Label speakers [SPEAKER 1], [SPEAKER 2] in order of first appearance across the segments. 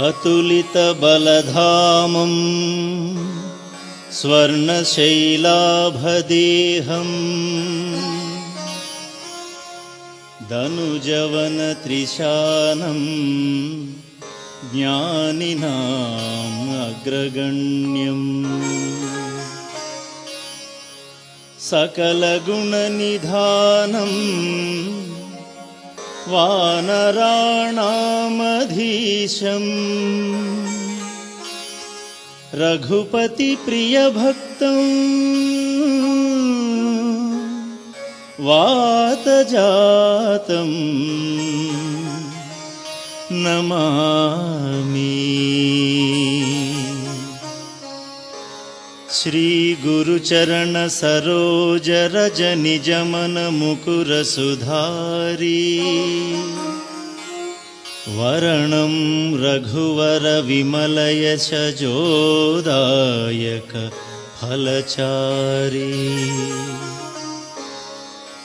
[SPEAKER 1] अतुलितबलधामम् स्वर्णशैलाभदेहम् दनुजवनत्रिशानम् ज्ञानिनाम् अग्रगण्यम् सकलगुणनिधानम् वानराणामधीशम्। रघुपतिप्रियभक्तम् वातजातम्। नमामि श्रीगुरुचरणसरोजरजनिजमनमुकुरसुधारी। वरणं रघुवरविमलयशजोदायक फलचारी।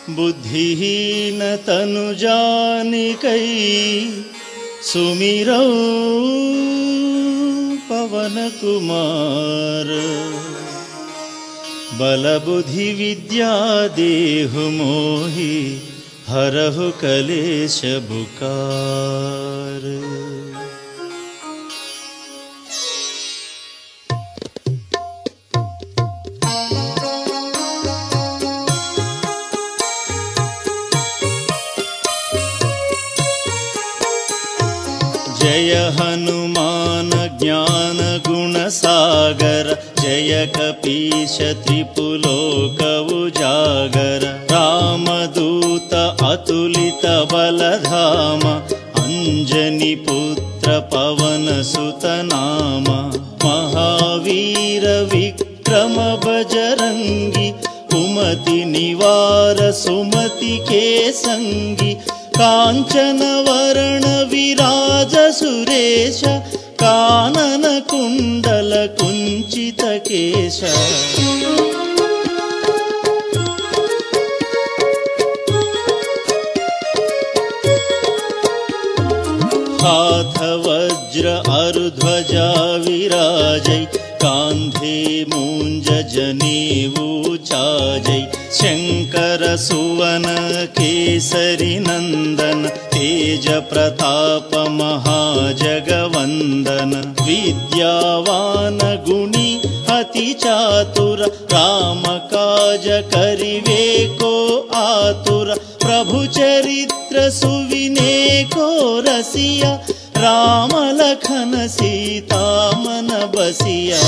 [SPEAKER 1] बुद्धिहीनतनुजानिकै सुमिरौ पवनकुमार बलबुद्धिविद्या देहु मोहि हरहु कलेशबुकार। जय हनुमान ज्ञानगुणसागर जय कपीश त्रिपुलोक उजागर रामदूत अतुलित बलधाम अञ्जनिपुत्र पवनसुतनाम महावीर विक्रम बजरङ्गि कुमति निवार सुमति के सङ्गि काञ्चनवर्ण विराज सुरेश कानन कुण्डल कुञ्चितकेश हाथ वज्र अरुध्वजा विराजै कान्धे मूञ्ज जनेऊ चाजै शङ्कर सुवन केसरि नन्दन तेज प्रताप महाजगवन्दन विद्यावान गुणि अति चातुर राम काज करिवेको आतुर प्रभु चरित्र सुविने को रसिया राम लखन सीता मन बसिया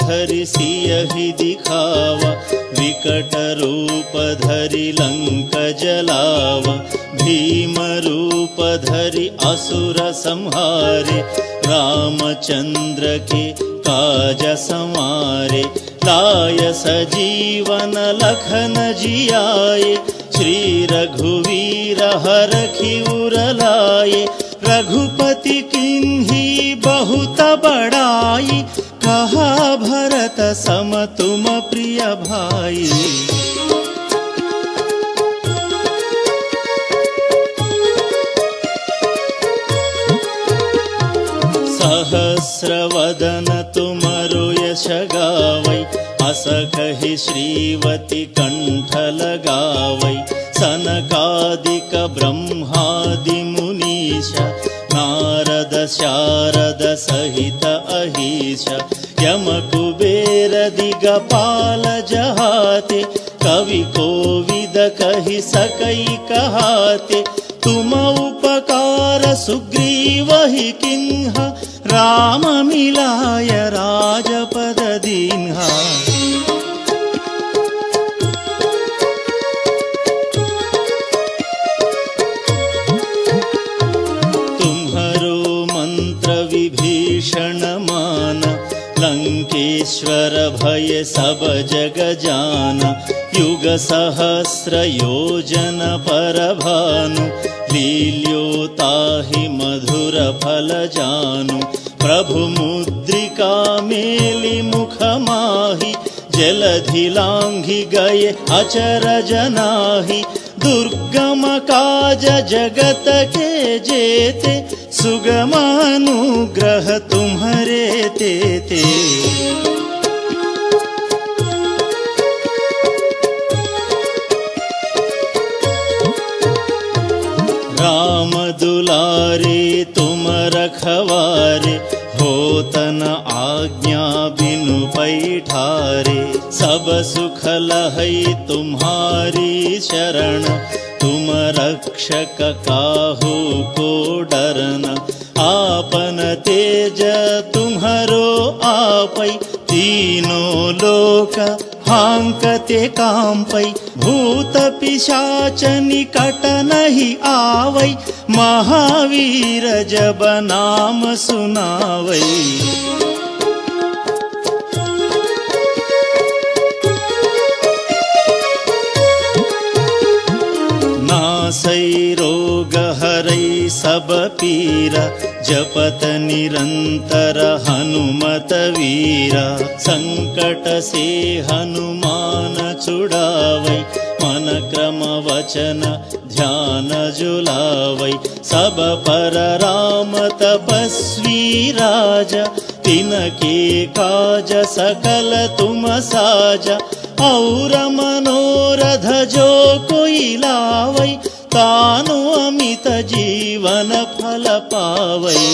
[SPEAKER 1] धरि सियहि दिखावा विकट रूप धरि लङ्क जलावा भीम रूप धरि असुर संहारे रामचन्द्र के संवारे लाय सजीवन लखन जियाए श्री रघुवीर हरखि उरलाए रघुपति किन्ही बहुत बड़ाई कहा भरत सम तुम प्रिय भाई सहस्रवदन तुमरु यश गावै अस कहि श्रीवति कण्ठ लगावै सनकादिक ब्रह्मादि मुनीश नारद शारद सहित अहीश यम कुबेर दिगपाल जहाते कवि कोविद कहि सकै कहाते तुम उपकार सुग्रीवहि किंह राम मिलाय राजपद दीन्हा तुम्हरो मंत्र विभीषण मान लंकेश्वर भय सब जग जान युग सहस्र योजन भानु लील्योताहि मधुर फल जानु। प्रभु मुद्रिका मेली मुख माहि जलधिलाङ्घि गए अचर जनाहि। दुर्गम काज जगत के जेते सुगमानुग्रह तुम्हारे तेते। राम दुलारे तुम रखवारे होतन आज्ञा बिनु पैठारे सब सुख लहई तुम्हारी शरण तुम रक्षक काहू को डरना। आपन तेज तुम्हारो आपै तीनों लोक हाङ्कते काम्पै भूत पिशाच निकट नहि आवै महावीर जब नाम सुनावै सब पीरा जपत निरन्तर हनुमत वीरा। से हनुमान छुडावै मन क्रम वचन ध्यान जुलावै। सब पर राम तपस्वी राजा तिनके काज सकल तुम साजा। और मनोरथ जो कोई लावै तानु अमित जीवन फल पावै।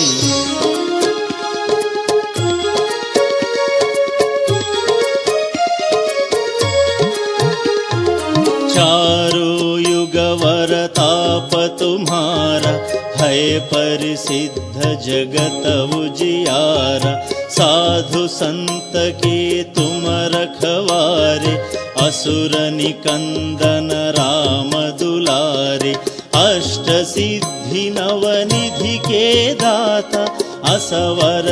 [SPEAKER 1] चारो युग वर ताप तुम्हारा है परिसिद्ध जगत उजियारा। साधु संत के तुम रखवारे असुर निकंदन राम दुलारे अष्ट सिद्धि नवनिधि के दाता असवर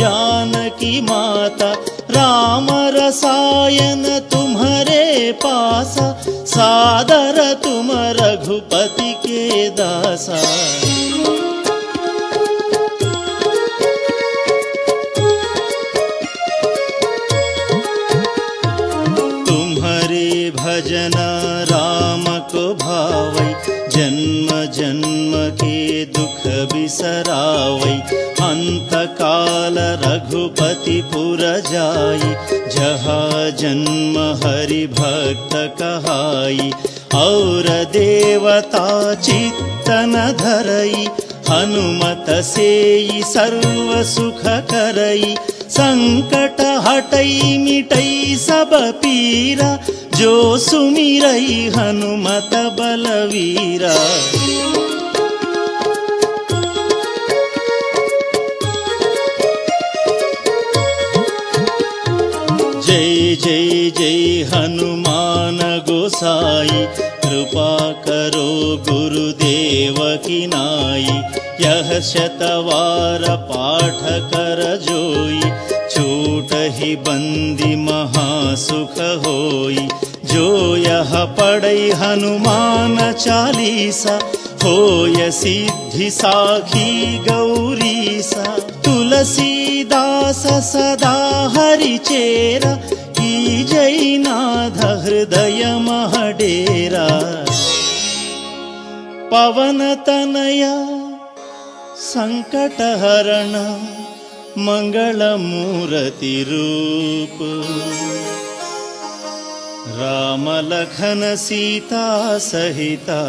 [SPEAKER 1] जानकी माता राम रसायन तुम्हारे पासा सादर तुम रघुपति के दासा भजन राम को भावै जन्म जन्म के दुख बिसरावै। अंत काल रघुपति पुर जाई जहा जन्म हरि भक्त कहाई। और देवता चित्तन धरई हनुमत से सर्व सुख करई संकट हटई मिटई सब पीरा जो सुमिरई हनुमत बलवीरा जय जय जय हनुमान गोसाई कृपा करो गुरुदेव की नाई यह शतवार पाठ कर जोई छूट ही बंदी महासुख होई जो यह पढ़ई हनुमान चालीसा होय सिद्धि साखी गौरीसा तुलसीदास सदा हरि चेरा की जयनाथ हृदय पवन तनया संकटहरण मंगलमूर्ति रूप राम लखन सीता सहिता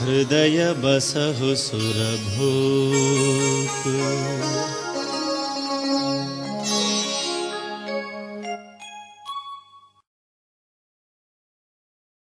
[SPEAKER 1] हृदय बसहु सुरभूप